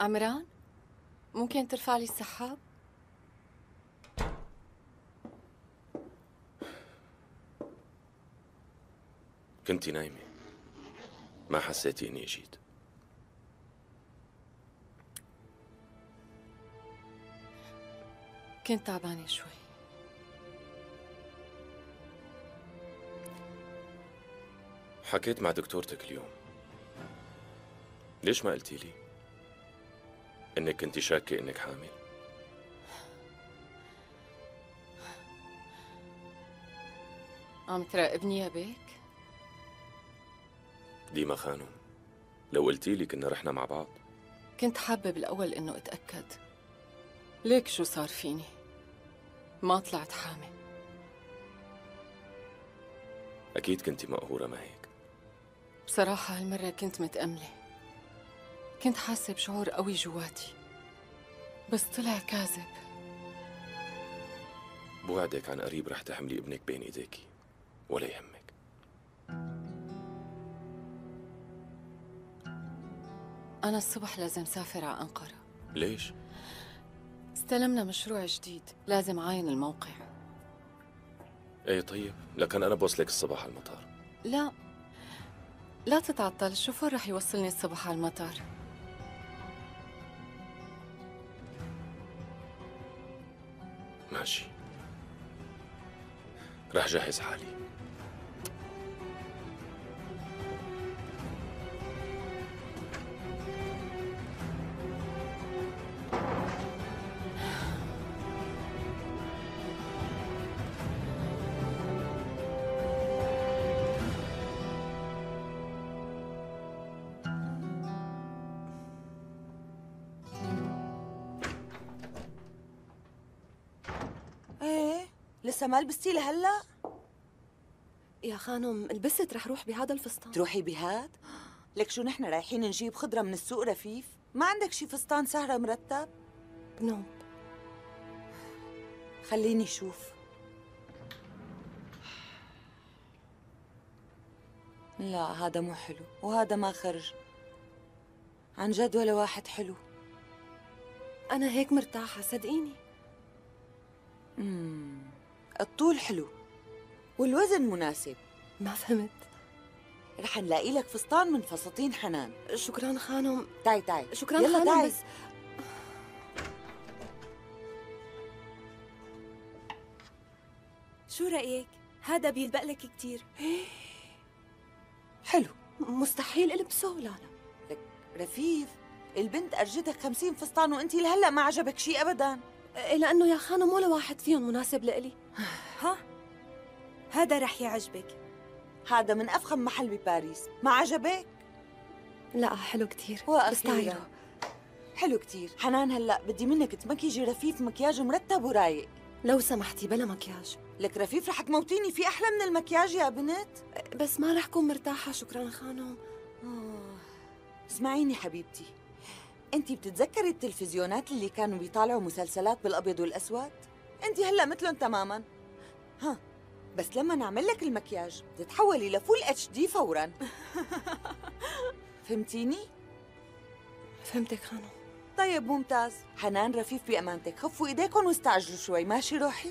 عمران ممكن ترفع لي السحاب؟ كنتي نايمة. ما حسيتي إني جيت. كنت تعبانة شوي. حكيت مع دكتورتك اليوم. ليش ما قلتي لي؟ إنك كنتي شاكة إنك حامل. عم تراقبني يا بيك؟ ديما خانم لو قلتي لي كنا رحنا مع بعض. كنت حابة بالأول إنه أتأكد. ليك شو صار فيني؟ ما طلعت حامل. أكيد كنتي مقهورة ما هيك. بصراحة هالمرة كنت متأملة. كنت حاسة بشعور قوي جواتي بس طلع كاذب. بوعدك عن قريب رح تحملي ابنك بين ايديكي ولا يهمك. أنا الصبح لازم سافر على أنقرة. ليش؟ استلمنا مشروع جديد لازم عاين الموقع. إيه طيب. لكن أنا بوصلك الصبح على المطار. لا. لا تتعطل الشوفير رح يوصلني الصبح على المطار. ماشي رح جهز حالي. لسه ما لبستي لهلا؟ يا خانم لبست رح روح بهذا الفستان. تروحي بهاد؟ لك شو نحن رايحين نجيب خضرة من السوق رفيف؟ ما عندك شي فستان سهرة مرتب؟ بنوب خليني أشوف لا هذا مو حلو وهذا ما خرج. عن جد ولا واحد حلو. أنا هيك مرتاحة صدقيني. مم. الطول حلو والوزن مناسب. ما فهمت. رح نلاقي لك فستان من فساتين حنان. شكرا خانم. تعي تعي شكرا يلا خانم تعي. بس شو رأيك؟ هذا بيلبق لك كتير. حلو. مستحيل البسه لا لا لك رفيف البنت أرجتك خمسين فستان وأنتي لهلأ ما عجبك شي أبدا. إيه، لأنه يا خانم ولا واحد فيهم مناسب لإلي. ها؟ هذا رح يعجبك. هذا من أفخم محل بباريس. ما عجبك؟ لا حلو كتير. وأخيراً. حلو كتير. حنان هلأ بدي منك تمكيجي رفيف مكياج مرتب ورايق. لو سمحتي بلا مكياج. لك رفيف رح تموتيني في أحلى من المكياج يا بنت؟ بس ما رح كون مرتاحة شكرا خانم. اسمعيني حبيبتي. انت بتتذكري التلفزيونات اللي كانوا بيطالعوا مسلسلات بالأبيض والأسود؟ انت هلا مثلهم تماما. ها بس لما نعمل لك المكياج بتتحولي لفول اتش دي فورا. فهمتيني؟ فهمتك خانم. طيب ممتاز. حنان رفيف بأمانتك خفوا ايديكم واستعجلوا شوي. ماشي روحي.